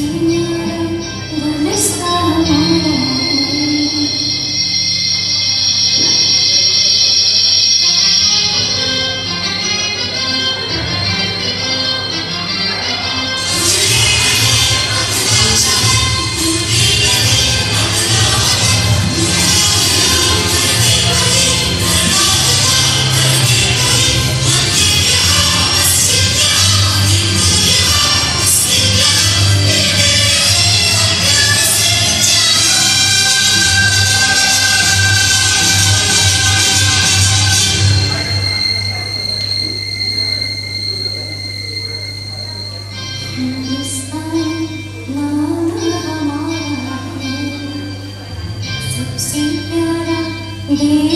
see.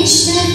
reach them